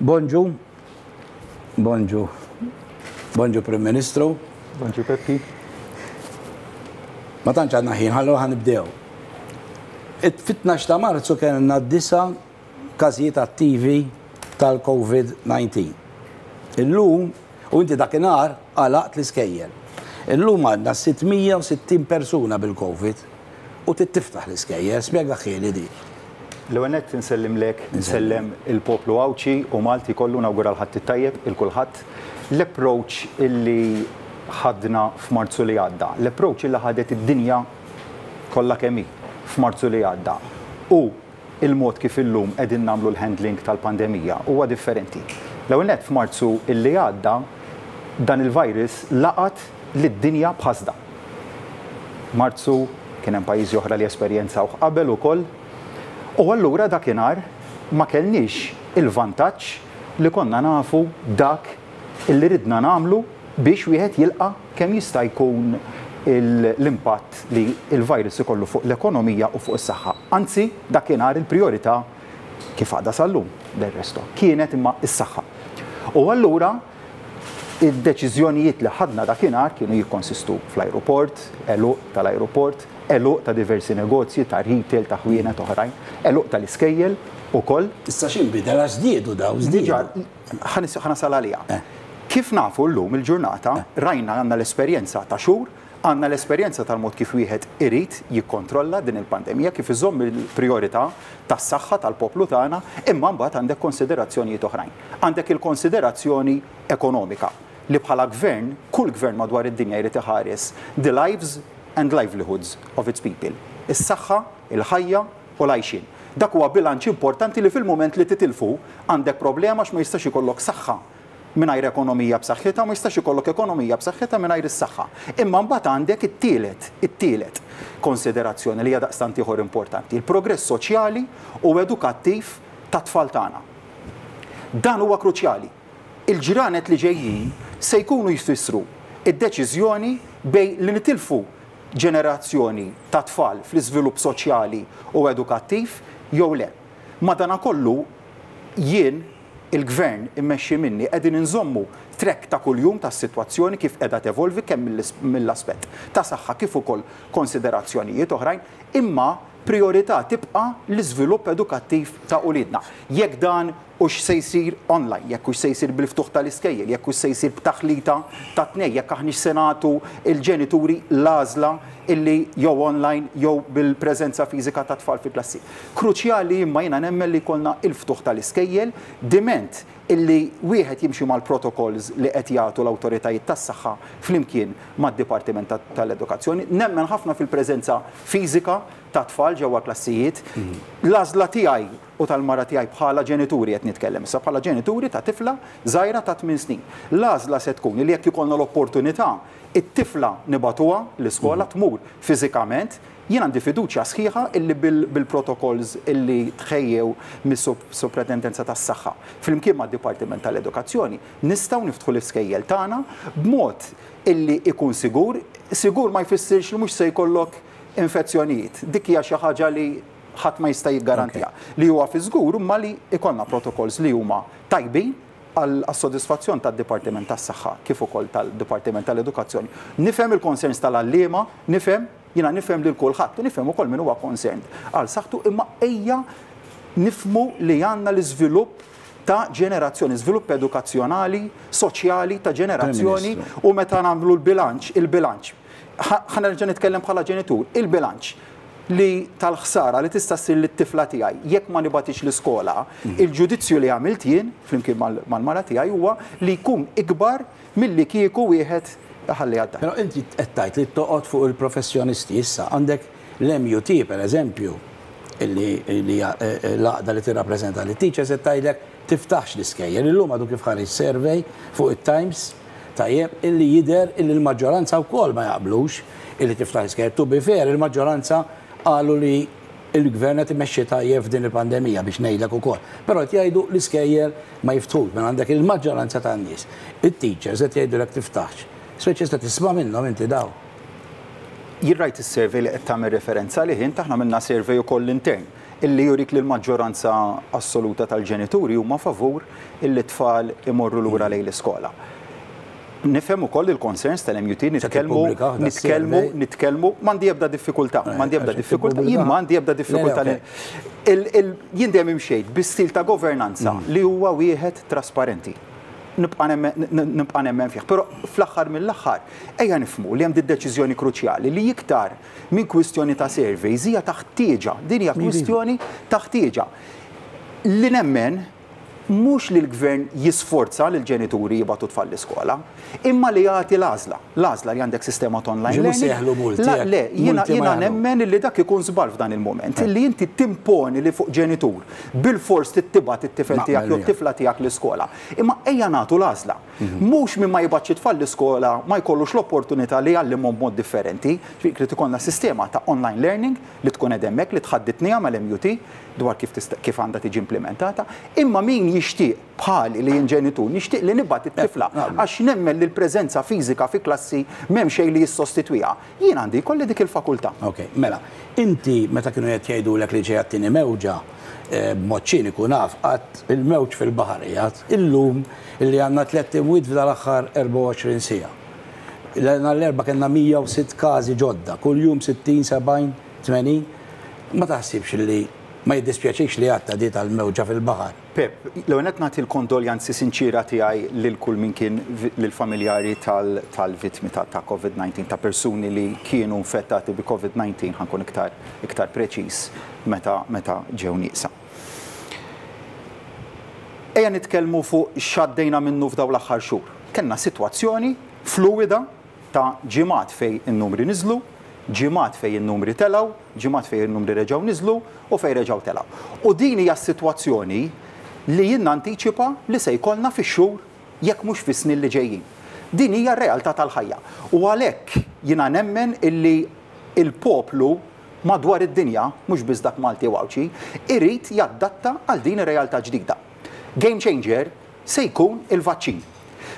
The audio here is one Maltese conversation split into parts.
Bonġu, bonġu, bonġu Prim Ministru. Bonġu Peppi. Ma tantx għandna ħin, ħallu ħanibdew. Fit-12 ta' Marzu kellna disa' każijiet attivi tal-COVID-19. Illum, u inti dakinhar għalaqt l-iskejjel. Illum għandna 660 persuna bil-Covid u trid tiftaħ l-iskejjel. Spjegahieli din. L-ewwel nett insellimlek, insellem il-poplu Għawdxi u Malti kollu, nawgura l-Ħadd it-tajjeb 'il kulħadd. L-approach illi ħadna f'Marzu li għadda, l-approach illi ħadet id-dinja kollha kemm hi f'Marzu li għadda hu Il-mod kif illum qegħdin nagħmlu l-handling tal-pandemija huwa differenti. L-ewwel nett, f'Marzu li għadda dan il-virus laqat lid-dinja b'ħasda. Marzu kien hemm pajjiżi oħra li esperjenzawh qabel ukoll u allura dakinhar ma kellniex il-vantaġġ li konna nafu dak li ridna nagħmlu, biex wieħed jilqa' kemm jista' jkun l-impatt li l-virus ikollu fuq l-ekonomija u fuq is-saħħa. Anzi, dakinhar il-prijorità, kif għadha sal-lum, del resto, kienet imma s-saħħa. U allura id-deċiżjonijiet li ħadna dakinhar kienu jikkonsistu fl-ajruport, għeluq tal-ajruport, għeluq ta' diversi negozji, ta' retail, ta' ħwienet oħrajn, għeluq tal-iskejjel ukoll. Issa x'inbidel għax żdiedu dawn, żdiedu? Ħa nasal għaliha. Kif nafu llum il-ġurnata, rajna għandna l-esperjenza ta' xhur, għandna l-esperjenza tal-mod kif wieħed irid jikkontrolla din il-pandemija, kif iżomm il-prijorità tas-saħħa tal-poplu tagħna, imma mbagħad għandek konsiderazzjonijiet oħrajn. Għandek il-konsiderazzjoni ekonomika, li bħala gvern, kull gvern madwar id-dinja jrid iħares the lives and livelihoods of its people, is-saħħa il-ħajja u l-għajxien. Dak huwa bilanċ importanti li fil-mument li titilfu, għandek problema għax ma jistax ikollok saħħa mingħajr ekonomija b'saħħitha u ma jistax ikollok ekonomija b'saħħitha mingħajr is-saħħa. Imma mbagħad għandek it-tielet, it-tielet konsiderazzjoni li hija daqstant ieħor importanti, il-progress soċjali u edukattiv tat-tfal tagħna. Dan huwa kruċjali. Il-ġranet li ġejjin se jkunu jfissru d-deċiżjoni bejn li nitilfu ġenerazzjoni ta' tfal fl-iżvilupp soċjali u edukattiv jew le. Madanakollu, jien, il-Gvern immexxi minni qegħdin inżommu track ta' kuljum tas-sitwazzjoni kif qiegħda tevolvi kemm mill-aspett ta' saħħa kif ukoll konsiderazzjonijiet oħrajn, imma prijorità tibqa' l-iżvilupp edukattiv ta' uliedna. Jekk dan Hux se jsir online, jekk hux se jsir bil-ftuħ tal-iskejjel, jekk hux se jsir b'taħlita tat-tnejn, jekk aħniex se nagħtu l-ġenituri l-għażla illi jew online jew bil-preżenza fiżika tat-tfal fil-klassi. Kruċjali imma jiena nemmen li jkollna l-ftuħ tal-iskejjel, diment illi wieħed jimxi mal-protocols li qed jagħtu l-awtoritajiet tas-saħħa flimkien mad-Dipartiment tal-Edukazzjoni. Nemmen ħafna fil-preżenza fiżika tat-tfal ġewwa l-klassijiet. L-għażla tiegħi u tal-mara tiegħi bħala ġenituri qed nitkellem issa, bħala ġenituri ta' tifla żgħira ta' tmien snin. L-għażla se tkun li jekk ikollna l-opportunità it-tifla nibagħtuha l-iskola tmur fiżikament, jien għandi fiduċja sħiħa illi bil-protokolls illi tħejjew mis-Suprettendenza tas-Saħħa flimkien mad-Dipartiment tal-Edukazzjoni nistgħu niftħu l-iskejjel tagħna b'mod illi ikun sigur, sigur ma jfissirx li mhux se jkollok infezzjonijiet, dik hija xi ħaġa li. ħadd ma jista' jiggarantiha. Li huwa fi żgur imma li jkollna protokolls li huma tajbin għas-sodisfazzjon tad-Dipartiment tas-Saħħa kif ukoll tal-Dipartiment tal-Edukazzjoni. Nifhem il-concerns tal-għalliema, nifhem, jiena nifhem lil kulħadd u nifhem ukoll min huwa concerned għal saħħtu imma ejja nifhmu li għandna l-iżvilupp ta' ġenerazzjoni, żvilupp edukazzjonali, soċjali ta' ġenerazzjoni u meta nagħmlu l-bilanċ, il-bilanċ Ħa nerġa' nitkellem bħala ġenitur, il-bilanċ li tal-ħsara li tista' ssir lit-tifla tiegħi jekk ma nibgħatix l-iskola, il-ġudizzju li għamilt jien flimkien mal-mara tiegħi huwa li jkun ikbar milli kieku wieħed iħalli għadda. Però inti qed tgħid li toqgħod fuq il-professjonisti issa għandek l-MUT pereżempju li hija l-għaqda li tirrappreżenta lit-teachers qed tgħidlek tiftaħx l-iskejjel. Illum għadu kif ħareġ survey fuq it-Times, tajjeb, illi jidher illi l-maġġoranza wkoll ma jaqblux illi tiftaħ l-iskejjel. To be fair, il-maġġoranza qalu li l-Gvern qed imexxi tajjeb f'din il-pandemija biex ngħidlek ukoll. Però qed jgħidu l-iskejjel ma jiftħux, mela għandek il-maġġoranza tan-nies, it-teachers qed jgħidulek tiftaħx. Speċi se tisma' minnhom inti dawn. Jien rajt is-survey li qed tagħmel referenza għalih int, aħna għamilna survey ukoll intern. Illi jurik li l-maġġoranza assoluta tal-ġenituri huma favur illi t-tfal imorru lura lejn l-iskola. Nifhem ukoll il-concerns tal-MUT, nitkellmu, nitkellmu, nitkellmu, m'għandi ebda diffikultà, m'għandi ebda diffikultà, jien m'għandi ebda diffikultà. Jien dejjem imxejt bi stil ta' governanza li huwa wieħed trasparenti. Nibqa' nemmen fih. Però fl-aħħar mill-aħħar ejja nifhmu li hemm din deċiżjoni kruċjali li iktar minn kwistjoni ta' surveys, hija ta' ħtieġa, din hija kwistjoni ta' ħtieġa. Li nemmen mhux li l-gvern jisforza li l-ġenituri jibatu tfal l-iskola, imma li jagħti l-għażla. L-għażla li għandek sistema ta' online learning. Le, jiena nemmen li dak ikun żball f'dan il-mument. Li inti timponi li fuq ġenitur bil-fors trid tibgħat it-tifel tiegħek jew it-tifla tiegħek l-iskola. Imma ejja nagħtu l-għażla. Mhux min ma jibgħatx it-tfal l-iskola ma jkollux l-opportunità li jgħallimhom b'mod differenti. Irid ikollna sistema ta' online learning li tkun qed hemmhekk li tħaddidniha mal-MUT dwar kif tista' kif għandha tiġi implimentata. Imma min jixtieq bħali li jien ġenitur nixtieq li nibgħat it-tifla għax nemmen li l-preżenza fiżika fi klassi m'hemm xejn li jissostitwiha. Jien għandi jkolli dik il-fakultà. Ok, mela, inti meta kienu qed jgħidulek li ġejja t-tieni mewġa, b'mod ċiniku naf għadt il-mewġ fil-baħar qiegħed. Illum li għandna tlett imwiet f'dal-aħħar 24 siegħa. Nhar l-Erbgħa kellna 106 każi ġodda, kuljum 60, 70, 80. Ma taħsibx li ma jiddispjaċikx li għadd għadiet għall-mewġa fil-baħar? Pep, l-ewwel nett nagħti l-kondoljanzi sinċiera tiegħi lil kull min kien lill-familjari tal-vittmi ta' Covid-19, ta' persuni li kienu infettati bi Covid-19, ħa nkun iktar iktar preċiż meta meta ġew nieqsa. Ejja nitkellmu fuq x'għaddejna minnu f'dawn l-aħħar xhur. Kellna sitwazzjoni fluwida ta' ġimgħat fejn in-numri niżlu, ġimgħat fejn in-numri telgħu, ġimgħat fejn in-numri reġgħu niżlu u fejn reġgħu telgħu. U din hija s-sitwazzjoni li jien nantiċipa li se jkollna fix-xhur, jekk mhux fis-snin li ġejjin. Din hija r-realtà tal-ħajja. U għalhekk jiena nemmen illi l-poplu madwar id-dinja, mhux biss dak Malti u Għawdxi, irid jaddatta għal din ir-realtà ġdida. Game changer se jkun il-vaċċin.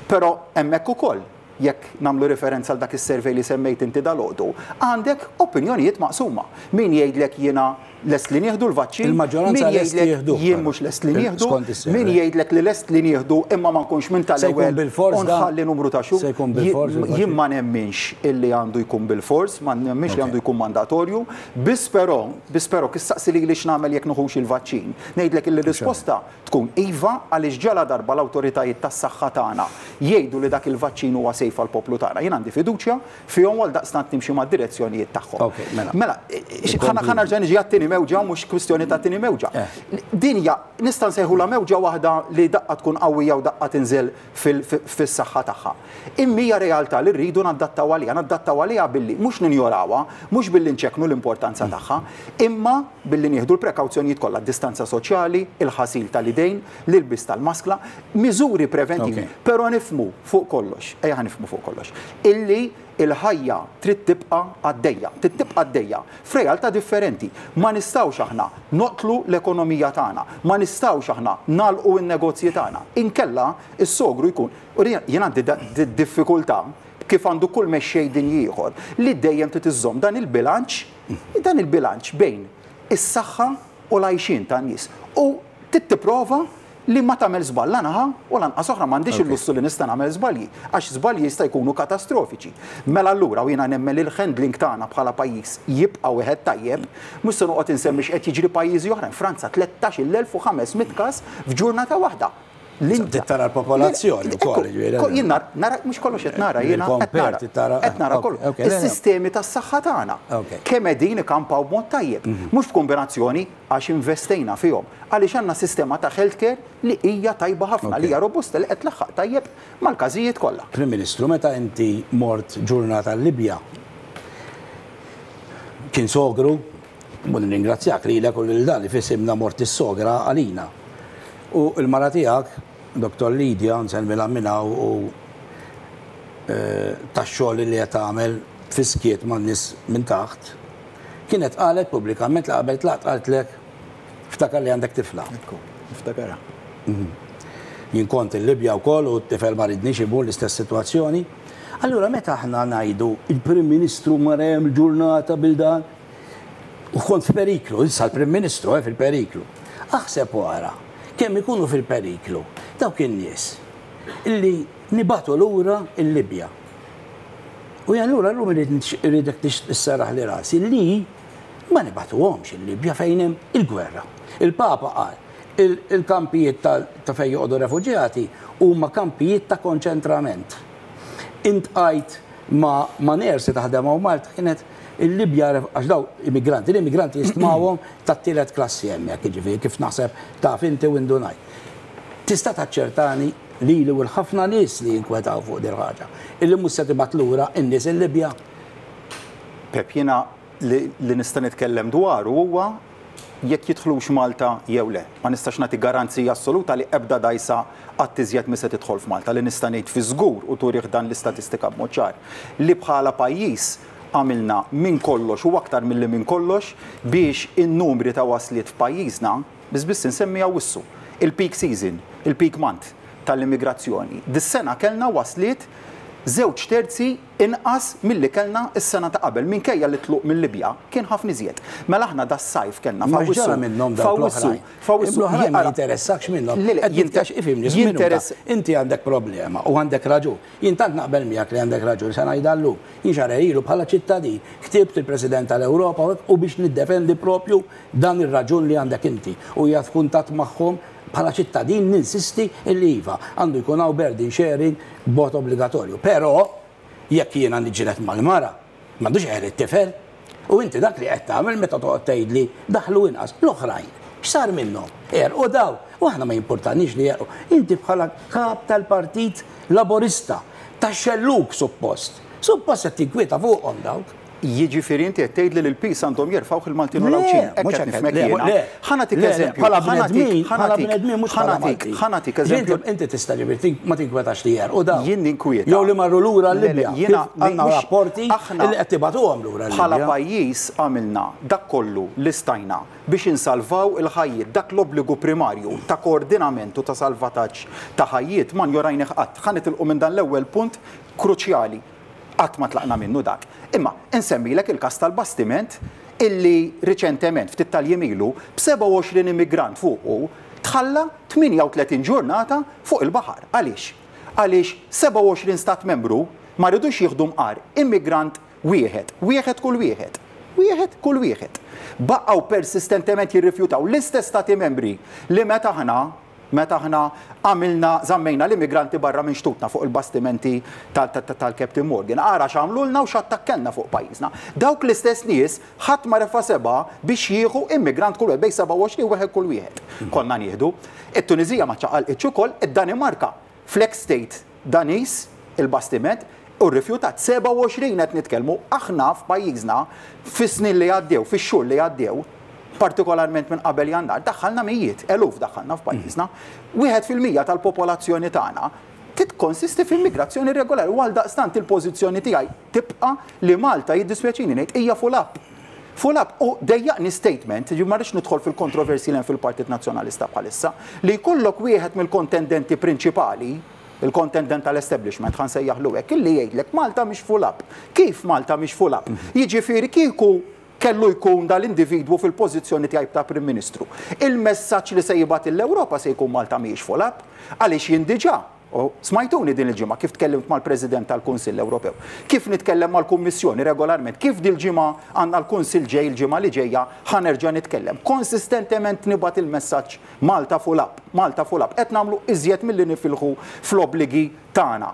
Però hemmhekk ukoll jekk nagħmlu riferenza għal dak is-survey li semmejt inti dalgħodu, għandek opinjonijiet maqsuma. Min jgħidlek jiena lest li nieħdu l-vaċċin, min jgħidlek jien mhux lest li nieħdu, min jgħidlek li lest li nieħdu imma ma nkunx minn tal-ewwel u nħalli numru ta' xhur. Jien ma nemminx illi għandu jkun bilfors, ma nemminx li għandu jkun mandatorju, biss però, biss però kif staqsi lili x'nagħmel jekk nieħux il-vaċċin, ngħidlek illi r-risposta, Tkun iva għaliex ġaladarba l-awtoritajiet tas-saħħa tagħna jgħidu li dak il-vaċċin huwa safe għall-poplu tagħna, jien għandi fiduċja fihom u għaldaqstant nimxi mad-direzzjonijiet tagħhom. Mela, ħa nerġa' niġi għat-tieni mewġa mhux kwistjoni ta' tieni mewġa. Din hija nista' nsejħulha mewġa waħda li daqqa tkun qawwija u daqqa tinżel fis-saħħa tagħha. Imma hija realtà li rridu nadattaw għaliha. Nadattaw għaliha billi mhux ninjorawha, mhux billi nċekknu l-importanza tagħha, imma billi nieħdu l-prekawzjonijiet kollha, d-distanza soċjali, il-ħasil tal-idejn, l-ilbies tal-maskla, miżuri preventivi. Però nifhmu fuq kollox, ejja ħa nifhmu fuq kollox, illi Il-ħajja trid tibqa' għaddejja, trid tibqa' għaddejja f'realtà differenti. Ma nistgħux aħna noqtlu l-ekonomija tagħna, ma nistgħux aħna nagħlqu n-negozji tagħna. Inkella s-sogru jkun, u jien għandi diffikultà, kif għandu kull mexxej dinji ieħor, li dejjem trid iżżomm dan il-bilanċ, dan il-bilanċ bejn is-saħħa u l-għajxien tan-nies. U trid tipprova li ma tagħmel żball la naħa u lanqas oħra, m'għandhiex il-lussu li nista' nagħmel żbalji, għax żbalji jista' jkunu katastrofiċi. Mela allura, u jiena nemmen li l-handling tagħna bħala pajjiż jibqa' wieħed tajjeb, mhux se noqgħod insemmi x'qed jiġri pajjiżi oħrajn, Franza 13,500 każ f'ġurnata waħda. L-Indja. Tara l-popolazzjoni wkoll. Jien nara, mhux kollox qed nara, jiena qed nara. Qed nara kollu. Is-sistemi tas-saħħa tagħna. Kemm qegħdin ikampaw b'mod tajjeb. Mhux f'kombinazzjoni għax investejna fihom, għaliex għandna sistema ta' healthcare li hija tajba ħafna, li hija robusta, li qed tlaħħaq tajjeb mal-każijiet kollha. Prim Ministru, meta inti mort ġurnata l-Libja, kien sogru, u nirringrazzjak lilek u lil dan li f'isimna mort is-sogra għalina. U l-mara tiegħek, Dottor Lydia, nsellmilha minn hawn u tax-xogħol li qed tagħmel fis-skiet man-nies minn taħt, Kienet qalet pubblikament li qabel tlaqt qaltlek, Ftakar li għandek tifla. Ekku, niftakarha. Jien kont il-Libja wkoll u t-tifel ma ridniex imur l-istess sitwazzjoni. Allura meta aħna ngħidu il-Prim Ministru mar hemm il-ġurnata bil dan u kont f'periklu, issa l-Prim Ministru eh, fil-periklu. Aħseb wara kemm ikunu fil-periklu dawk in-nies illi nibatu lura il-Libja. U allura llum irridek tisserraħ li rasi li ma nibatuhomx il-Libja fejn hemm il-gwerra. Il-Papa qal il-kampijiet ta' fejn joqogħdu refuġjati huma kampijiet ta' konċentrament. Int qajt ma' nurse taħdem hawn Malta kienet il-Libja għax daw immigranti, l-immigranti jistmawhom tat-tielet klassi hemmhekk, jiġifieri kif naħseb taf inti u indunajt. Tista' taċċertani Lili u 'l ħafna nies li jinkwetaw fuq din il-ħaġa. Illi mhux se tibgħat lura n-nies il-Libja. Pepp, Jiena li nista' nitkellem dwaru huwa jekk jidħlux Malta jew le. Ma nistax nagħti garanzija assoluta li ebda dgħajsa qatt iżjed mhi se tidħol f'Malta. Li nista' ngħid fiż-żgur u turih dan l-istatistika b'mod ċar, li bħala pajjiż għamilna minn kollox u aktar milli minn kollox biex in-numri ta' wasliet f'pajjiżna, Biss biss insemmi Awwissu, il-peak season, il-peak month tal-immigrazzjoni. Dis-sena kellna wasliet żewġ terzi inqas milli kellna s-sena ta' qabel, minkejja li t-tluq mil-Libja kien ħafna iżjed. Mela aħna das-sajf kellna f'Awwissu. Imma x'ġara minnhom dawk l-oħrajn? F'Awwissu. L-oħrajn ma jinteressakx minnhom. Le, le, jinteress. Ifhimni, Żminuta, inti għandek problema u għandek raġun. Jien tant naqbel miegħek li għandek raġun li se ngħidha llum. Jien xahrejn ilu bħala ċittadin ktibt lill-President tal-Ewropa u biex niddefendi proprju Dan ir-raġun li għandek inti u qiegħed f'kuntatt magħhom bħala ċittadin ninsisti illi iva, għandu jkun hawn burden sharing b'mod obbligatorju. Però, jekk jiena niġġieled mal-mara, m'għandux iqerri t-tifel. U inti dak li qed tagħmel meta toqgħod tgħidli daħlu inqas, l-oħrajn, x'sar minnhom? Għerqu dawn? U aħna ma jimpurtaniex li għerqu. Inti bħala Kap tal-Partit Laburista, tax-xellug suppost, suppost qed tinkwieta fuqhom dawk. Jiġifieri inti qed tgħidli li l-piż għandhom jerfgħuh il-Maltin u l-Għawdxin. Hekk qed nifhmek jiena. Le, ħa nagħtik eżempju. Bħala bnedmin, bħala bnedmin mhux bħala Malti. Ħa nagħtik eżempju. Inti tista' ġifieri ma tinkwetax li jerqu dawn. Jien ninkwieta. Jew li marru lura l-Libja. Jiena għandna rapporti li qed tibagħtuhom lura l-Libja. Bħala pajjiż għamilna dak kollu li stajna biex insalvaw il-ħajjiet. Dak l-obbligu primarju ta' koordinament u ta' salvataġġ ta' ħajjiet ma njorajnih qatt. Ħa nitilqu minn dan l-ewwel punt kruċjali. Qatt ma tlaqna minnu dak. Imma insemmilek il-każ tal-bastiment illi riċentement, ftit tal-jiem ilu, b'27 immigrant fuqu, tħalla 38 ġurnata fuq il-baħar. Għaliex? Għaliex 27 Stat Membru ma ridux jieħdu mqar immigrant wieħed. Wieħed kull wieħed. Wieħed kull wieħed. Baqgħu persistentement jirrifjutaw l-istess Stati Membri li meta aħna, Meta aħna għamilna, żammejna l-immigranti barra minn xtutna fuq il-bastimenti tal-Captain Morgan, ara x'għamlulna u x'attakkelna fuq pajjiżna. Dawk l-istess nies, ħadd ma refa' sebgħa biex jieħu immigrant kull wieħed, bejn 27 wieħed kull wieħed konna nieħdu. It-Tuniżija ma ċċaqalqitx ukoll, id-Danimarka Fl-eks state Daniż il-bastiment hu rrifjutat 27 qed nitkellmu aħna f'pajjiżna fis-snin li għaddew, fix-xhur li għaddew, partikolarment minn qabel Jannar, daħħalna mijiet, eluf daħħalna f'pajjiżna. Wieħed fil-mija tal-popolazzjoni tagħna tikkonsisti f'immigrazzjoni irregolari u għaldaqstant il-pożizzjoni tiegħi, Tibqa' li Malta, jiddispjaċini ngħid, hija full up. Full up. U dejjaqni statement, jiġifieri ma rridx nidħol fil-kontroversji li hemm fil-Partit Nazzjonalista bħalissa, li jkollok wieħed mill-kontendenti prinċipali, il-kontendent tal-establishment, ħa nsejjaħlu hekk, illi jgħidlek Malta mhix full up. Kif Malta mhix full up? Jiġifieri kieku kellu jkun dal-individwu fil-pożizzjoni tiegħi ta' Prim Ministru, il-messaġġ li se jibgħat lill-Ewropa se jkun Malta mhijiex full up, għaliex jien diġà, U smajtuni din il-ġimgħa kif tkellimt mal-President tal-Kunsill Ewropew, kif nitkellem mal-Kummissjoni regolarment, kif dil-ġimgħa għandna l-Kunsill ġej, il-ġimgħa li ġejja ħa nerġa' nitkellem. Konsistentement nibgħat il-messaġġ Malta Full Up, Malta Full Up. Qed nagħmlu iżjed milli nifilħu fl-obbligi tagħna.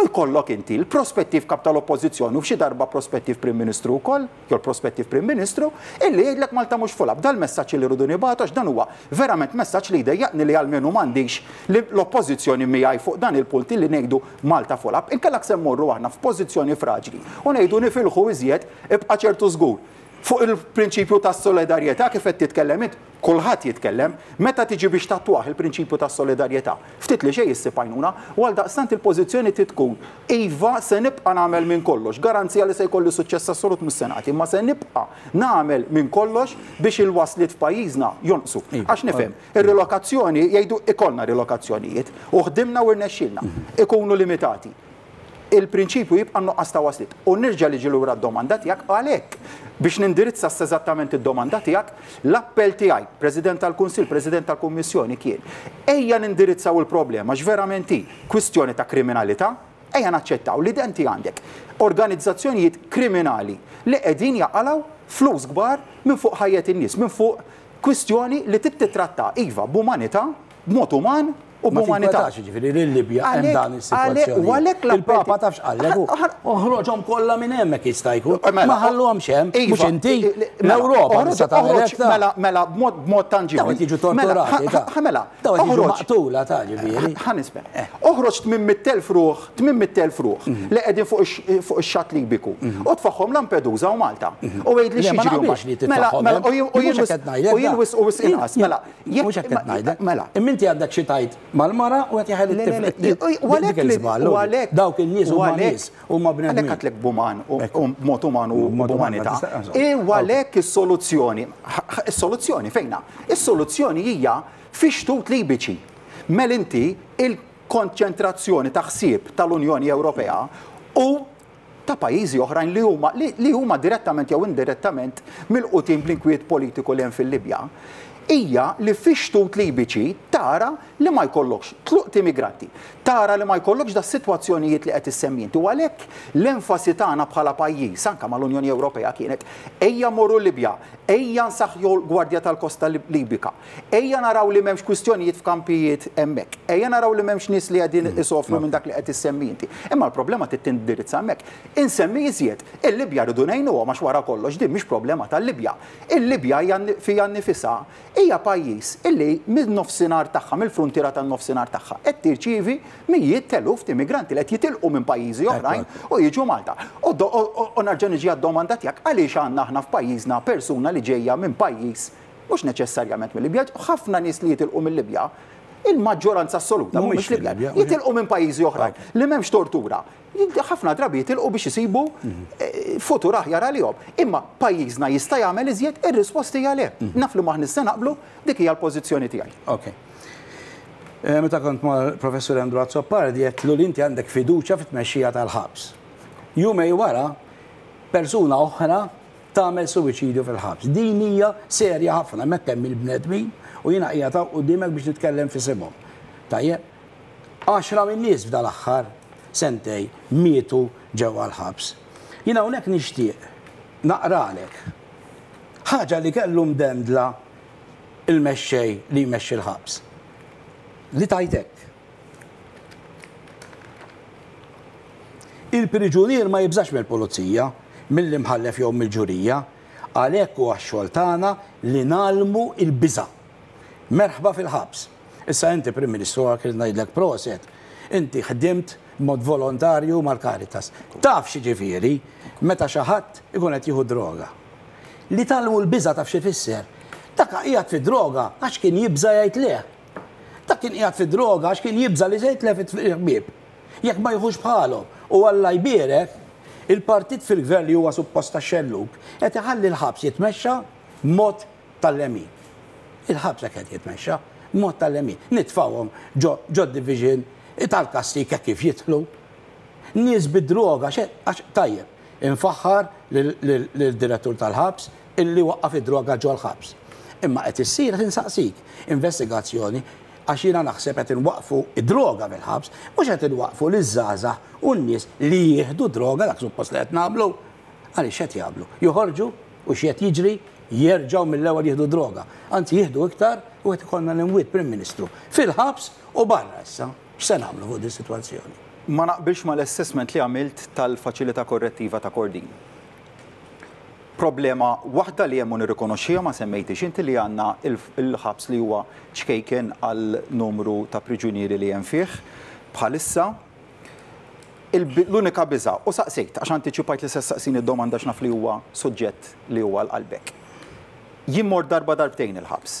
U jkollok inti, l-prospettiv Kap tal-Oppożizzjoni u xi darba prospettiv Prim Ministru wkoll, jew l-prospettiv Prim Ministru, illi jgħidlek Malta mhux full up. Dal-messaġġ illi rridu nibagħtu għax dan huwa verament messaġġ li jdejjaqni li almenu m'għandix l-Oppożizzjoni miegħi fuq dan il-pult illi ngħidu Malta full up. Inkella se mmorru aħna f'pożizzjoni fraġli u ngħidu nifilħu iżjed, ibqa' ċertu żgur, fuq il-prinċipju tas-solidarjetà kif qed titkellem int. Kulħadd jitkellem. Meta tiġi biex tattwah il-prinċipju tas-solidarjetà, ftit li xejn issib għajnuna, u għaldaqstant il-pożizzjoni trid tkun, iva, se nibqa' nagħmel minn kollox, garanzija li se jkolli suċċess assolut mhux se nagħti, imma se nibqa' nagħmel minn kollox biex il-wasliet f'pajjiżna jonqsu. Għax nifhem, ir-rilokazzjoni, jgħidu, ikollna rilokazzjonijiet, u ħdimna u rnexxielna, ikunu limitati. il-prinċipju jibqa' n-nuqqas ta' wasliet. U nerġa' niġi lura d-domanda tiegħek, għalhekk, biex nindirizza eżattament id-domanda tiegħek, l-appell tiegħi, President tal-Kunsill, President tal-Kummissjoni, kien, ejja nindirizzaw il-problema x'verament hi, kwistjoni ta' kriminalità, ejja naċċettaw li inti għandek organizzazzjonijiet kriminali li qegħdin jaqalgħu flus kbar minn fuq ħajjet in-nies, minn fuq kwistjoni li trid titrattà, iva, b'umanità, b'mod uman, u b'umanità. Jiġifieri li l-Libja hemm dan is-sitwazzjoni. Għalhekk il-Papa tafx qallek oħroġhom kollha minn hemm hekk jista' jkun. Mela, ma ħalluhomx hemm, iva, mhux inti. L-Ewropa tista' tagħmel hekk. Mela, mela b'mod tanġibbli. Dawn jiġu torturati. Mela, mela. Dawn jiġu maqtula ta' ġifieri. Ħa nisbel. Eh. Oħroġ 800,000 ruħ, 800,000 ruħ mhm. li qegħdin fuq ix-xatt Libiku. Mhm. U tfaħħom Lampedusa u Malta. Mhm. U għidli xi ġri. Mela, mela, u jien wisq inqas. Mela, Jekk Mhux hekk qed ngħidlek. Mela. Imma inti għandek xi tgħid mal-mara u qed jaħel it-tifel. Le, le, le. Dik- U għalhekk dik li- il-żball, u għalhekk- Dawk in-nies u huma għalhekk- nies, huma Għalhekk bnedmin. għatlek b'uman, u- Ekk. u b'mod uman u B'mod uman, b'umanità. ma tista' nżomm. E u għalhekk is-soluzzjoni, ħ- ħ- is-soluzzjoni fejna? Is-soluzzjoni hija fix-xtut Libiċi. Mel inti il-konċentrazzjoni ta' ħsieb tal-Unjoni Ewropea u ta' pajjiżi oħrajn li huma li huma direttament jew indirettament milqutin bl-inkwiet politiku li hemm fil-Libja hija li fix-xtut Libiċi tara li ma jkollokx tluq t'imigranti, tara li ma jkollokx das-sitwazzjonijiet li qed issemmi inti u għalhekk l-enfasi tagħna bħala pajjiż anke mal-Unjoni Ewropea kienet ejja morru Libja, ejja nsaħħju l-Gwardja tal-Kosta Libika. Ejja naraw li m'hemmx kwistjonijiet f'kampijiet hemmhekk. Ejja naraw li m'hemmx nies li qegħdin isofru minn dak li qed issemmi inti. Imma l-problema trid tindirizza hemmhekk. Insemmi iżjed, il-Libja rridu ngħinuhom għax wara kollox din mhix problema tal-Libja. Il-Libja hija fiha nnifisha hija pajjiż illi min-nofsinhar tagħha, mill-fruntiera tan-nofsinhar tagħha qed tirċievi mijiet t'eluf t'immigranti li qed jitilqu minn pajjiżi oħrajn u jiġu Malta. U nerġa' niġi għad-domanda tiegħek, għaliex għandna aħna f'pajjiżna persuna li ġejja minn pajjiż mhux neċessarjament mil-Libja, ħafna nies li jitilqu mil-Libja, il-maġġoranza assoluta mhumiex Libja, jitilqu minn pajjiżi oħrajn li m'hemmx tortura. Ħafna drabi jitilqu biex isibu mhm. eh, futur aħjar għalihom. Imma pajjiżna jista' jagħmel iżjed ir-risposti għalih. Mhm. Naf li maħni se naqblu dik hija l-pożizzjoni tiegħi. Okay. Eh, meta kont ma' professur Andrew Azzopardi qed l inti għandek fiduċja fit-tmexxija tal-ħabs. Jumej wara persuna oħra tagħmel suwiċidju fil-ħabs. Din hija serja ħafna, hemmhekk hemm il-bnedmin u jiena qiegħed hawn qudiemek biex nitkellem f'isimhom. Tajjeb? Għaxra min-nies f'dal aħħar sentej mietu ġewwa l-ħabs. Jiena hawnhekk nixtieq naqralek ħaġa li kellu mdendla il-mexxej li jmexxi l-ħabs. Li tajtek. Il-priġunier ma jibżax mill-pulizija, mill-imħallef jew mill-ġurija. Għalhekk huwa x-xogħol tagħna li ngħallmu l-biża'. Merħba fil-ħabs! Issa inti Prim Ministru għalhekk irrid ngħidlek proset. Inti ħdimt b'mod volontarju mal-Caritas. Taf x'jiġifieri meta xi ħadd ikun qed jieħu d-droga. Li tgħallmu l-biża' taf x'ifisser? Dak qiegħed fid-droga għax kien jibża' jgħid le. Dak kien qiegħed fid-droga għax kien jibża' li se jitlef il-ħbieb jekk ma jieħux bħalhom u Alla jbierek, il-partit fil-Gvern li huwa suppost tax-xellug qed iħalli l-ħabs jitmexxa b'mod tal-lemin. Il-ħabs hekk qed jitmexxa, b'mod tal-lemin. Nitfgħuhom ġo d-division tal-kastik hekk kif jidħlu. Nies bid-droga għax tajjeb. Infaħħar lill-Direttur tal-Ħabs illi waqqaf id-droga ġol-ħabs. Imma qed issir qed insaqsik, investigazzjoni għax jiena naħseb qed inwaqqfu d-droga mill-ħabs, mhux qed inwaqqfu liż-żgħażagħ u n-nies li jieħdu d-droga dak suppost li qed nagħmlu. Għaliex x'qed jagħmlu? Joħorġu u x'qed jiġri jerġgħu mill-ewwel jieħdu d-droga. Anzi jieħdu iktar u qed ikollna l-imwiet Prim Ministru fil-ħabs u barra issa. X'se nagħmlu fuq dis-sitwazzjoni? Ma naqbilx mal-assessment li għamilt tal-Faċilità Korrettiva ta' Kordin. Problema waħda li hemm u nirrikonoxxiha ma semmejthiex inti li għandna l-ħabs li huwa ċkejken għal numru ta' priġunieri li hemm fih bħalissa. L-unika biża', u saqsejt għax antiċipajt li se ssaqsini d-domanda għax naf li huwa suġġett li huwa għal qalbek. Jien mort darba darbtejn il-ħabs.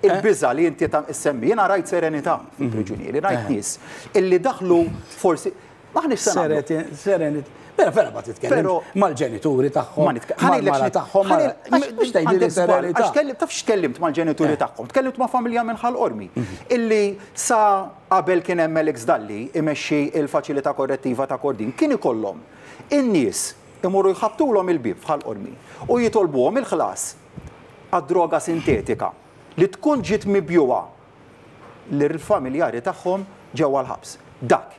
Il-biża li inti tam issemmi, jiena rajt serenità fil-priġunieri, rajt nies illi daħlu forsi Maħniex se nagħmlu. Serenit. Vera, vera ma titkellem. Mal-ġenituri tagħhom. Mal-mara tagħhom. Biex tgħidli li serenità. Għax tkellim, tafx tkellimt mal-ġenituri tagħhom. Tkellimt ma' familja minn ħal qormi. Illi sa qabel kien hemm Alex Dalli imexxi il-faċilità korrettiva ta' Kordin. Kien ikollhom in-nies imorru jħabtulhom il-bib bħal qormi u jitolbuhom il-ħlas għad-droga sintetika li tkun ġiet mibjugħa lill-familjari tagħhom ġewwa l-ħabs. Dak.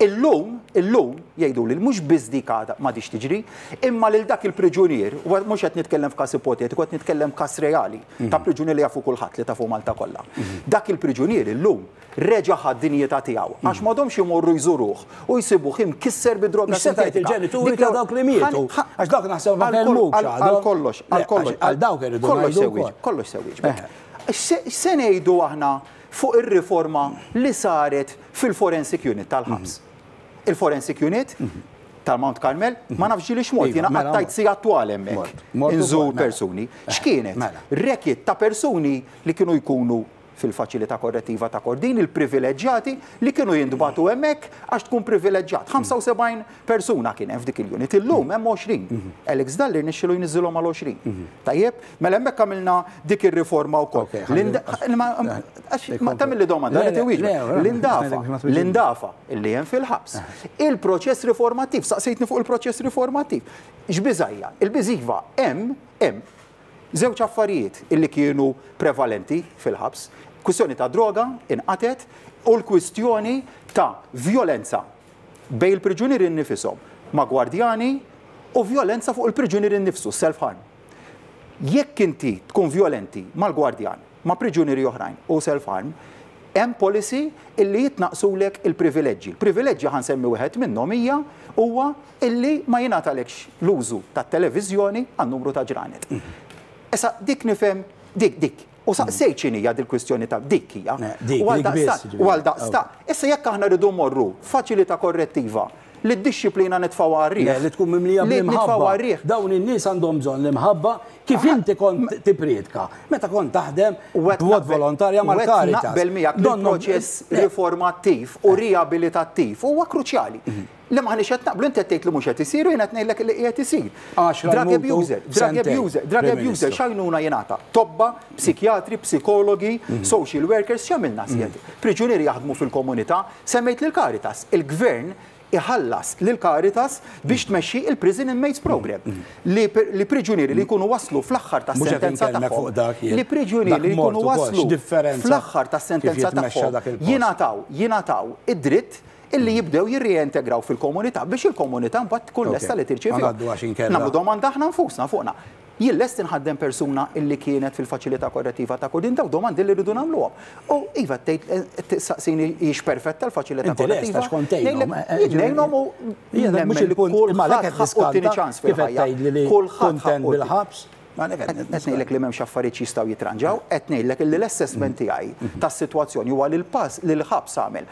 Illum, illum, jgħiduli li mhux biss dik għadha m'għadhiex tiġri, imma lil dak il-priġunier, u mhux qed nitkellem f'każ ipotetiku, qed nitkellem każ reali ta' priġunier li jafu kulħadd li tafu Malta kollha. Dak il-priġunier illum, reġa' ħa d-dinjità tiegħu, għax m'għadhomx imorru jżuruh u jsibuh imkisser bid-droga sintetika. X'se tgħid il-ġenituri ta' dawk li mietu? Għax dawk naħseb ma kellux għadhom. Għal kollox, għal kollox. Għal dawk irridu ngħidu wkoll. Kollox se wieġbek. X'se ngħidu aħna fuq ir-riforma li saret fil-forensic unit tal-ħabs? Il-forensic unit tal-Mount Carmel, ma nafx ġili x'mod, jiena qattajt sija twal hemmhekk. Inżur persuni. X'kienet? Rekit ta' persuni li kienu jkunu fil-Faċilità Korrettiva ta' Kordin, il-privileġġjati li kienu jintbagħtu hemmhekk għax tkun privileġġjat. 75 persuna kien hemm f'dik il-unit. Illum hemm 20. Alex Dalli rnexxielu jniżżilhom għal 20. Tajjeb? Mela hemmhekk għamilna dik ir-riforma wkoll. Tagħmilli domanda li tiwieġeb. L-indafa, l-indafa li hemm fil-ħabs. Il-proċess riformattiv, saqsejtni fuq il-proċess riformattiv. X'biża' hija? Il-biża' iva hemm, hemm Żewġ affarijiet li kienu prevalenti fil-ħabs, kwistjoni ta' droga inqatgħet u l-kwistjoni ta' vjolenza bejn il-priġunieri nnifishom ma' gwardjani u vjolenza fuq il-priġunier innifsu, self-harm. Jekk inti tkun vjolenti mal-gwardjan, ma' priġunieri oħrajn u self-harm, hemm policy illi jitnaqqsulek il-privileġġi. Il-privileġġi ħa nsemmi wieħed minnhom hija huwa illi ma jingħatalekx l-użu tat-televiżjoni għal numru ta' ġranet. Issa dik nifhem, dik, dik. U saqsejt x'inhi hija dil-kwistjoni ta' dik hija. U għaldaqstant, u għaldaqstant, issa jekk aħna rridu mmorru f'faċilità korrettiva li d-dixxiplina nitfgħuha għar-riħ. Le, li tkun mimlija bl-imħabba. Dawn in-nies għandhom bżonn l-imħabba kif inti kont tippriedka meta kont taħdem b'mod volontarja mal-Caritas. Naqbel miegħek li l-proċess riformattiv u riabilitattiv huwa kruċjali. Le m'aħniex qed naqblu, inti qed tgħid li mhux qed isir u jien qed ngħidlek li qiegħed isir. Drug abuser, drug abuser, drug abuser x'għajnuna jingħata? Tobba, psikjatri, psikologi, social workers, x'jagħmilna żjed? Priġunieri jaħdmu fil-komunità, semmejt lill-Caritas, il-Gvern iħallas lill-Caritas biex tmexxi il-Prison Inmates Programme. Li priġunieri li jkunu waslu fl-aħħar tas-sentenza tagħhom, li priġunieri li jkunu waslu fl-aħħar tas-sentenza tagħhom jingħataw, jingħataw id-dritt illi jibdew jirrieintegraw fil-komunità biex il-komunità mbagħad tkun lesta li tirċievihom. Ngħaddu għax inkella. Nagħmlu domanda aħna nfusna fuqna. Jien lest inħaddem persuna illi kienet fil-faċilità korrettiva ta' Kudin dawn domandi li rridu nagħmluhom. U iva tgħid eh, tistaqsini hix perfetta l-faċilità korrettiva. Ngħidlek eh, eh, ngħinhom u mhux il-punt ma dak qed tiskanta ċans fil-ħajja. Kulħadd bil-ħabs Etnejlek li memx affarijiet jistaw jitranġaw, etnejlek li l-assessment tiegħi tas-sitwazzjoni huwa li l-pass li l-ħabs għamel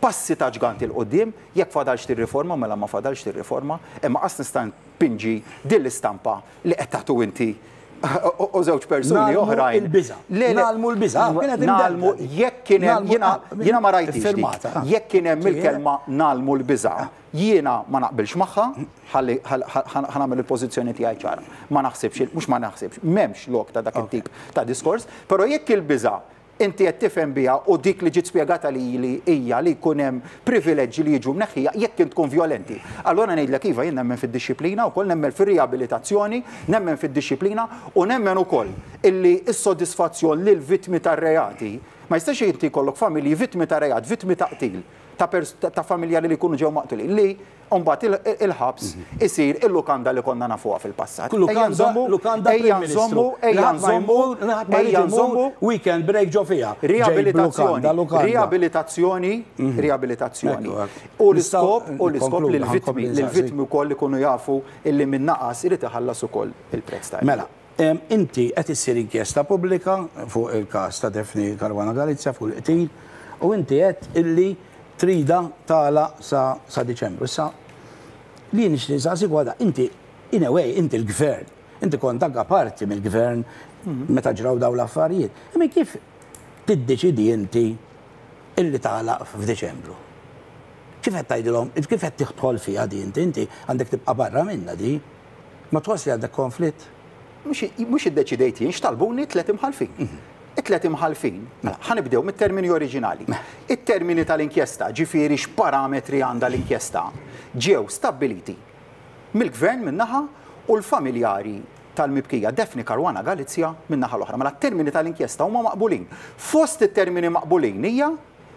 passi ta' ġgant 'il quddiem, jekk fadalx tirriforma mela ma fadalx tirriforma, imma qas nista' npinġi din l-istampa li qed tagħtu inti u żewġ persuni oħrajn. Ngħallmu l-biża'. Le, le. Ngħallmu l-biża'. Hawn kienet imdendla. Jekk kien hemm jiena jiena ma rajtix. Filmata. Jekk kien hemm il-kelma ngħallmu l-biża', jiena ma naqbilx magħha, ħalli ħa nagħmel il-pożizzjoni tiegħi ċara. Ma naħsibx, mhux ma naħsibx, m'hemmx lok ta' dak it-tip ta' diskors, però jekk il-biża' inti qed tifhem biha u dik li ġiet spjegata lili hija li jkun hemm privileġġi li jiġu mneħħija jekk int tkun vjolenti. Allura ngħidlek iva, jien nemmen fid-dixxiplina wkoll, nemmen fir-riabilitazzjoni, nemmen fid-dixxiplina u nemmen ukoll illi s-sodisfazzjon lill-vittmi tar-reati, ma jistax inti jkollok familji vittmi ta' reat, vittmi ta' qtil, ta' ta' familjari li jkunu ġew maqtulin, li u mbagħad il-ħabs isir il-lukanda li konna nafuha fil-passat. Ejja nżommu, ejja nżommu, ejja nżommu, ejja nżommu weekend break ġo fiha. Riabilitazzjoni, riabilitazzjoni, mhm. riabilitazzjoni. U l-iskop, u l-iskop li l-vittmi, li l-vittmi wkoll ikunu jafu illi min-naqas irid iħallas ukoll il-prezz ta' Mela, Inti qed issir inkjesta pubblika fuq il-każ ta' Daphne Caruana Galizia fuq il-qtil u inti għedt illi tridha tagħlaq sa Diċembru. Issa, li jien nixtieq insaqsik huwa dan, inti in a way inti l-Gvern, inti kont anke parti mill-Gvern meta ġraw dawn l-affarijiet, imma kif tiddeċiedi inti illi tagħlaq f'Diċembru? Kif qed tgħidilhom, kif qed tidħol fiha din inti? Inti għandek tibqa' barra minnha din. Ma tħoss li għandek konflitt? Mhux iddeċidejt jien, x'talbuni t-tliet imħallfin. It-tliet imħallfin, mela, ħanibdew mit-termini oriġinali. Mela. It-termini tal-inkjesta, ġifieri x'parametri għandha l-inkjesta, ġew stabbiliti mill-Gvern minn naħa u l-familjari tal-mibkija Daphne Caruana Galizia minn naħa l-oħra. Mela t-termini tal-inkjesta huma maqbulin. Fost it-termini maqbulin hija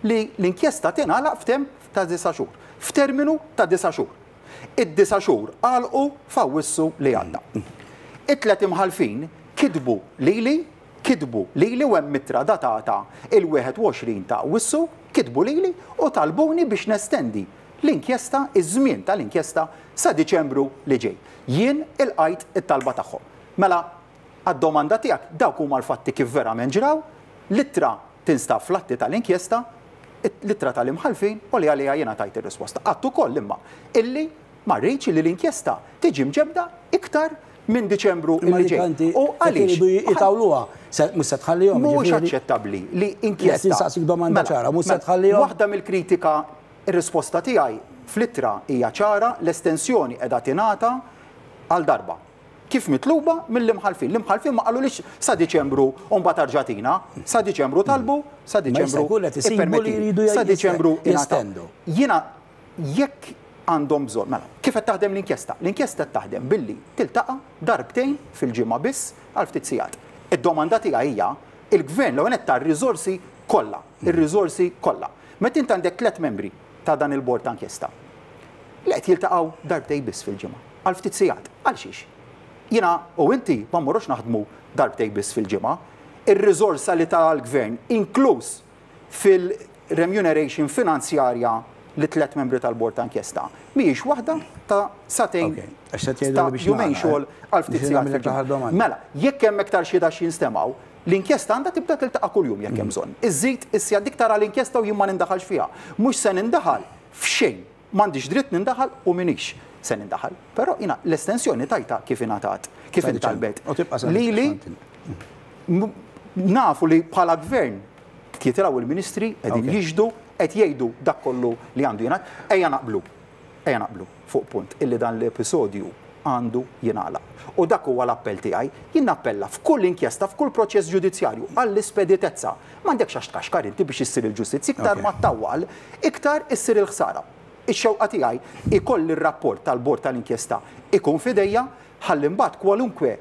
li l-inkjesta tingħalaq f'temp ta' disa' xhur, f'terminu ta' disa' xhur. Id-disa' xhur għalqu f'Awwissu li għadda. It-tliet imħallfin kitbu lili, kitbu lili u hemm m'ittra datata il-21 ta' Awwissu, kitbu lili u talbuni biex nestendi l-inkjesta, iż-żmien tal-inkjesta sa Diċembru li ġej. Jien ilqajt it-talba tagħhom. Mela, għad-domanda tiegħek, dawk huma l-fatti kif verament ġraw, l-ittra tinstab fl-atti tal-inkjesta, l-ittra tal-Imħallfin u li għaliha jiena tajt ir-risposta. Għidt ukoll imma illi ma rridx li l-inkjesta tiġi mġebbda iktar minn Diċembru li ġej. U għaliex? Itawluha, mhux se tħallihom. Mhuwiex aċċettabbli li inkjesta. Nistaqsik domanda mela, ċara, mhux se mela, tħallihom. Waħda mill-kritika ir-risposta tiegħi fl-ittra hija ċara l-estensjoni qiegħda tingħata għal darba. kif mitluba mill-imħallfin. L-imħallfin ma qalulix sa Diċembru u mbagħad arġa' tina. Sa Diċembru talbu, sa Diċembru. Sa Diċembru jestendu. Jiena jekk għandhom bżonn, mela, kif qed taħdem l-inkjesta? L-inkjesta qed taħdem billi tiltaqa' darbtejn fil-ġimgħa biss għal ftit sigħat. Id-domanda tiegħi hija il-gvern l-ewwel qed tar-riżorsi kollha, ir-riżorsi kollha. Meta int għandek tliet membri ta' dan il-Bord ta' Inkjesta li qed jiltaqgħu darbtejn biss fil-ġimgħa għal ftit sigħat. Għal xiex? Jiena u inti ma mmorrux naħdmu darbtejn biss fil-ġimgħa. Ir-riżorsa li ta l-Gvern, inkluż fil-remuneration finanzjarja lit-tliet membri tal-Bord ta' Inkjesta, mhijiex waħda ta' sagħtejn, ta' jumejn xogħol għal ftit sigħat fil-ġimgħa. Mela, jekk hemm iktar xhieda x'jinstemgħu, L-inkjesta għandha tibda tiltaqa' kuljum jekk hemm bżonn. Iżżid, Issi għaddik tara l-inkjesta u jien ma nindaħalx fiha. Mhux se nindaħal f'xejn. M'għandix dritt nindaħal u m'iniex se nindaħal. Però jiena l-estensjoni tajtha kif ingħatat, kif intalbet lili. Nafu li bħala Gvern qed jitilgħu l-Ministri, qegħdin jixhdu, qed jgħidu dak kollu li għandu jingħad. Ejja naqblu. Ejja naqblu fuq punt, illi dan l-episodju għandu jingħalaq. U dak huwa l-appell tiegħi. Jien nappella f'kull inkjesta, f'kull proċess ġudizzjarju, għall-ispeditezza. M'għandekx għax tkaxkar inti biex issir il-ġustizzja, iktar ma ttawwal, iktar issir il-ħsara. Ix-xewqa tiegħi hi kolli r-rapport tal-bord tal-inkjesta jkun f'idejja ħalli mbagħad kwalunkwe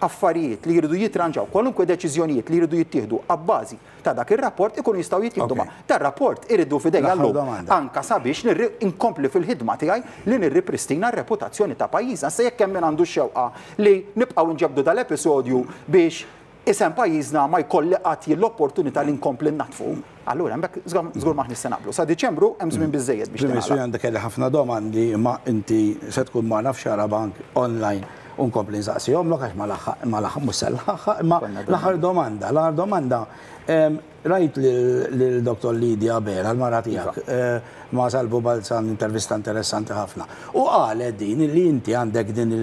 affarijiet li jridu jitranġaw, kwalunkwe deċiżjonijiet li jridu jittieħdu abbażi ta' dak ir-rapport ikunu jistgħu jittieħdu ma' tar-rapport iriddu f'idejja llum anke sabiex inkompli fil-ħidma tiegħi li nirripristina r-reputazzjoni ta' pajjiżna. Issa jekk hemm min għandu x-xewqa li nibqgħu nġebbdu dal-episodju biex isem pajjiżna ma jkolli qatt jien l-opportunità li nkompli nnaddfu, allura hemmhekk żgur m'aħniex se naqblu. Sa Diċembru hemm żmien biżżejjed biex tingħalaq. Prim Ministru, jien għandi kelli ħafna domandi imma inti se tkun magħna f'Xarabank online. U nkompli nsaqsihomlok għax ma laħħaq, ma laħħaq, mhux se nlaħħaq, imma l-aħħar domanda, l-aħħar domanda, ehm, rajt lil Dr. Lydia Bera, l-mara tiegħek, iva. eh, ma' Salvu Balzan intervista interessanti ħafna. U qalet din li inti għandek din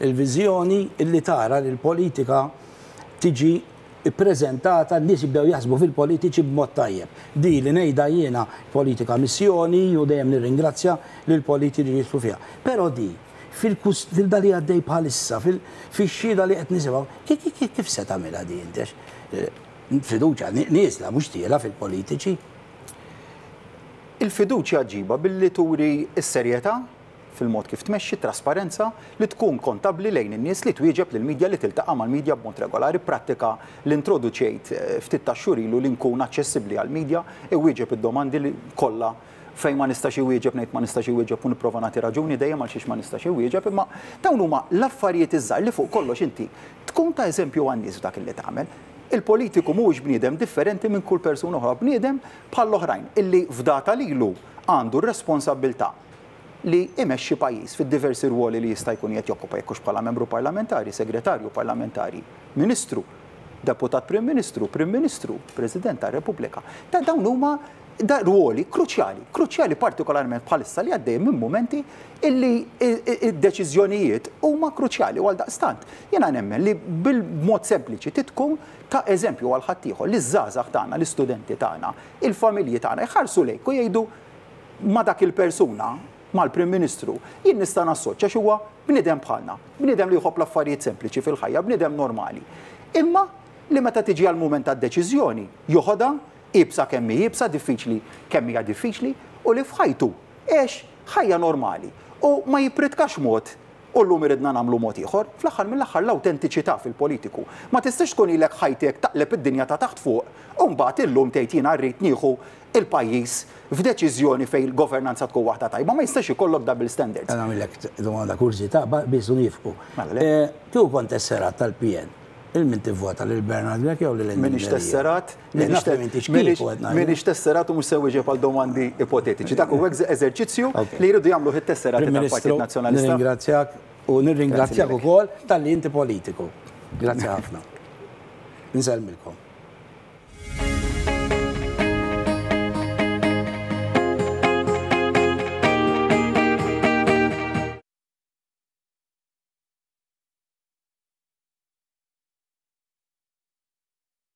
il-viżjoni li tara li l-politika tiġi ippreżentata n-nies jibdew jaħsbu fil-politiċi b'mod tajjeb. Di li ngħidha jiena politika missjoni u dejjem nirringrazzja lill politiċi jisfu fiha. Però di fil-dak li għaddej bħalissa, fix-xhieda li qed nisimgħu, kif se tagħmilha di inti? Eh, fiduċja nieżla mhux tiela fil-politiċi. Il-fiduċja ġiba billi turi s-serjetà fil-mod kif tmexxi trasparenza li tkun kontabli lejn in-nies li twieġeb lil media li tiltaqa' mal-media b'mod regolari prattika li introduċejt eh, ftit ta' xurilu li nkun aċċessibbli għall-media iwieġeb id-domandi li kollha Fejn ma nistax iwieġeb ngħid ma nistax iwieġeb u nipprova nagħti raġuni dejjem għal xiex ma nistax iwieġeb, imma dawn huma l-affarijiet iż-żgħar li fuq kollox inti tkun ta' eżempju għan-nies f'dak li tagħmel. Il-politiku mhuwiex bniedem differenti minn kull persuna oħra, bniedem bħall-oħrajn illi fdata lilu għandu r-responsabbiltà li imexxi pajjiż fid-diversi rwoli li jista' jkun qiegħed jokkupa jekk hux bħala membru parlamentari, segretarju parlamentari, ministru, deputat prim ministru, prim ministru, President tar-Repubblika. Dawn huma Da rwoli kruċjali, kruċjali partikolarment bħalissa li għaddejjin minn mumenti illi d-deċiżjonijiet huma kruċjali u għaldaqstant jiena nemmen li b'mod sempliċi trid tkun ta' eżempju għal ħaddieħor li ż-żgħażagħ tagħna, l-istudenti tagħna, il-familji tagħna jħarsu lejk u jgħidu ma' dak il-persuna, mal-Prim Ministru, jien nista' nassoċja għax huwa bniedem bħalna, bniedem li jħobb l-affarijiet sempliċi fil-ħajja, bniedem normali. Imma li meta tiġi għall-mument tad-deċiżjoni, joħodha iebsa kemm hi iebsa, diffiċli kemm hija diffiċli, u li f'ħajtu għex ħajja normali u ma jippritkax mod u llum iridna nagħmlu mod ieħor. Fl-aħħar mill-aħħar l-awtentiċità fil-politiku ma tistax tkun ilek ħajtek taqleb id-dinja ta' taħt fuq u mbagħad illum tgħid jiena rrid nieħu l-pajjiż f'deċiżjoni fejn il-governanza tkun waħda tajba. Ma jistax ikollok double standards. Għana millek domanda kurżità biss u nifqu. Mela, eh, Kieku kont tesserat tal-PN, il-min tivvota lil Bernard Grech jew lil Minix tesserat, Minix tesserat u mux sewi ġeb għal domandi ipotetiċi. Dak u għek eżerċizzju li jridu jamlu hit tesserat il-Partit Nazjonalista. Nirringrazzjak u nirringrazzjak u kol tal-li inti politiku. Grazie ħafna. Nżelmilkom.